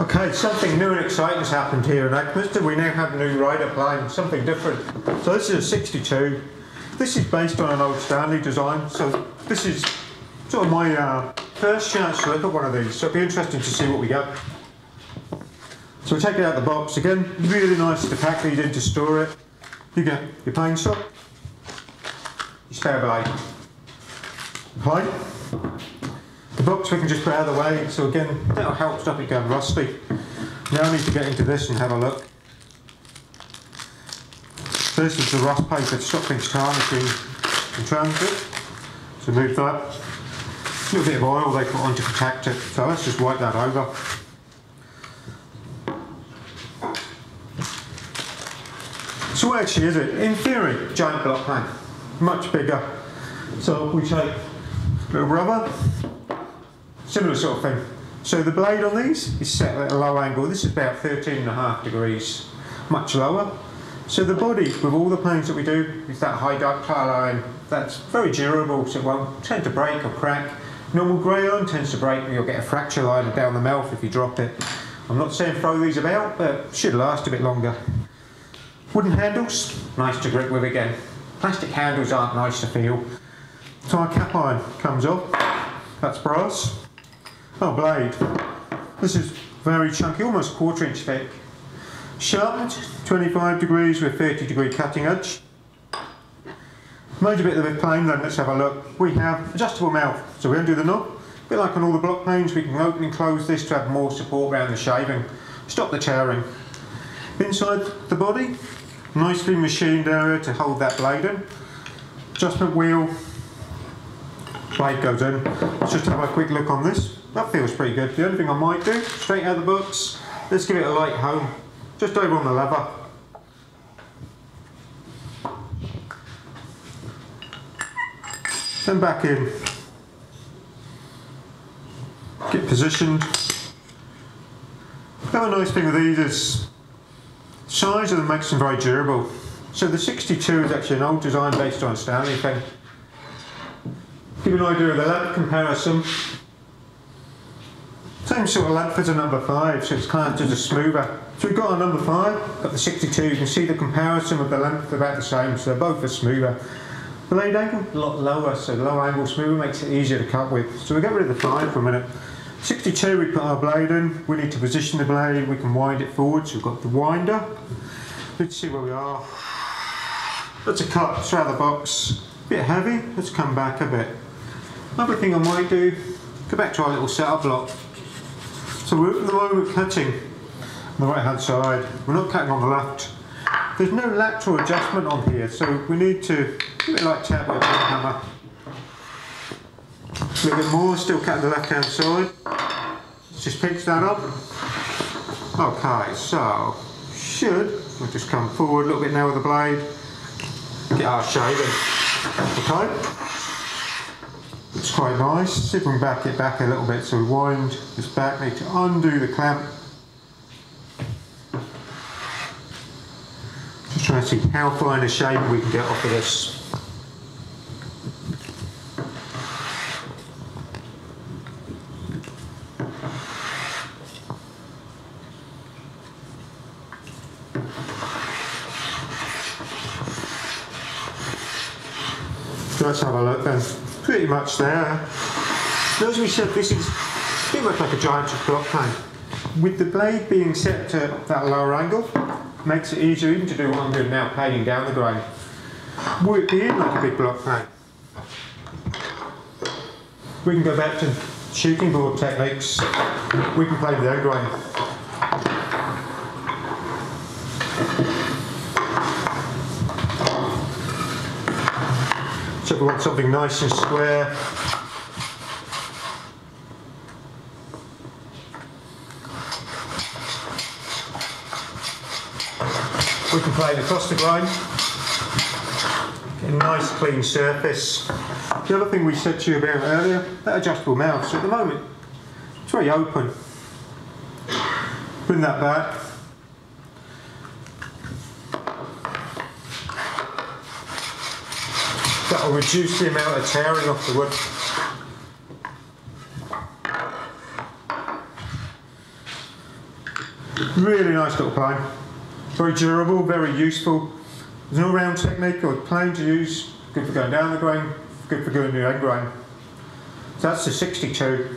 Okay, something new and exciting has happened here in Axminster. We now have a new rider plane, something different. So this is a 62. This is based on an old Stanley design. So this is sort of my uh, first chance to look at one of these. So it'll be interesting to see what we get. So we take it out of the box. Again, really nice to pack these in to store it. You get your paint shop, your spare blade, plate, box we can just put out of the way, so again, that'll help stop it going rusty. Now I need to get into this and have a look. This is the rust paper to stop things tarnishing in transit. So move that. A little bit of oil they put on to protect it, so let's just wipe that over. So what actually is it? In theory, giant block plane, much bigger. So we take a little rubber, Similar sort of thing. So the blade on these is set at a low angle. This is about 13 and a half degrees, much lower. So the body, with all the planes that we do, is that high ductile iron. That's very durable, so it won't tend to break or crack. Normal grey iron tends to break, and you'll get a fracture line down the mouth if you drop it. I'm not saying throw these about, but should last a bit longer. Wooden handles, nice to grip with again. Plastic handles aren't nice to feel. So our cap iron comes off, that's brass. Oh, blade. This is very chunky, almost quarter inch thick. Sharpened, 25 degrees with 30 degree cutting edge. Major bit of the plane then, let's have a look. We have adjustable mouth, so we undo the knob. A bit like on all the block planes, we can open and close this to have more support around the shaving. Stop the tearing. Inside the body, nicely machined area to hold that blade in. Adjustment wheel, blade goes in. Let's just have a quick look on this. That feels pretty good. The only thing I might do, straight out of the box, let's give it a light hone. Just over on the lever. Then back in. Get positioned. The other nice thing with these is size of them makes them very durable. So the 62 is actually an old design based on Stanley thing. Give you an idea of the length comparison. Same sort of length as a number 5, so it's of just a smoother. So we've got our number 5, got the 62, you can see the comparison of the length about the same, so they're both are smoother. The blade angle, a lot lower, so the low angle smoother makes it easier to cut with. So we get rid of the 5 for a minute. 62 we put our blade in, we need to position the blade, we can wind it forward, so we've got the winder. Let's see where we are. That's a cut straight out of the box. A bit heavy, let's come back a bit. Another thing I might do, go back to our little setup block. So we're at the moment cutting on the right hand side, we're not cutting on the left. There's no lateral adjustment on here, so we need to, a bit like tap with a hammer. A little bit more, still cutting the left hand side. Just pinch that up. Okay, so should, we'll just come forward a little bit now with the blade, get our shaving. Okay. Quite nice. If we back it back a little bit. So we wind this back, need to undo the clamp. Just trying to see how fine a shape we can get off of this. let's have a look then pretty much there. as we said, this is pretty much like a giant block plane. With the blade being set to that lower angle, makes it easier even to do what I'm doing now, planing down the grain. Would it be in like a big block plane? We can go back to shooting board techniques. We can play with our grain. So we want something nice and square. We can play it across the grain. Get a nice clean surface. The other thing we said to you about earlier, that adjustable mouth. So at the moment, it's very open. Bring that back. That'll reduce the amount of tearing off the wood. Really nice little plane. Very durable, very useful. There's an all-round technique or plane to use. Good for going down the grain, good for going the end grain. So that's the 62.